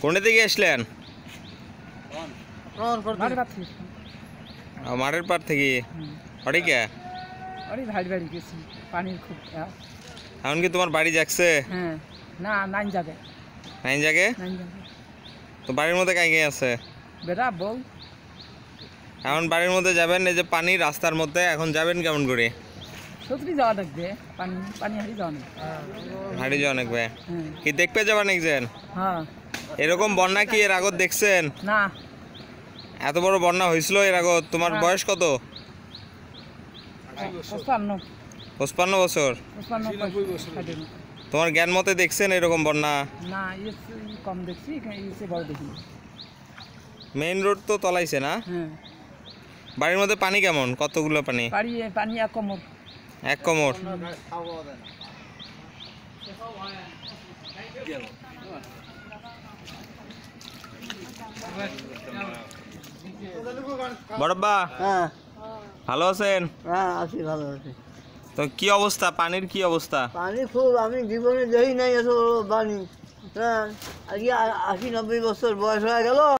কোনটা থেকে আসলেন? মাঠের পার থেকে। ওটাই কে অনেক ভারী ভারী গেছি। পানির খুব এখন কি তোমার বাড়ি যাচ্ছে? হ্যাঁ। না নাইন যাবে। নাইন জাগে যাবে। তো বাড়ির মধ্যে কাই আছে? বেটা বউ। এখন বাড়ির মধ্যে যাবেন এই যে পানি রাস্তার মধ্যে এখন যাবেন কেমন করে? যাওয়া লাগবে পানি পানি হারিয়ে যাওয়া লাগবে হাঁড়ি যাওয়া নাকবে হ্যাঁ। কি দেখতে যাবেন একজন হ্যাঁ। এরকম বন্যা কি এর আগত দেখছেন? না। এত বড় বন্যা হয়েছিল এর আগত। তোমার বয়স কত? পঁচপান্ন। বছর। তোমার জ্ঞান মতে দেখছেন এরকম বন্যা? না ইয়ে কম দেখছি ইয়ে বড় দেখি। মেইন রোড তো তলাইছে না? হ্যাঁ। বাড়ির মধ্যে পানি কেমন? কতগুলো পানি? পানি পানি এক কমর। এক কোমর। বড়ব্বা হ্যাঁ। ভালো আছেন? হ্যাঁ আছি ভালো আছি। তো কি অবস্থা? পানির কি অবস্থা? পানি খুব আমি জীবনে দেখি নাই এত পানি। হ্যাঁ আজকে আশি নব্বই বছর বয়স হয়ে গেল।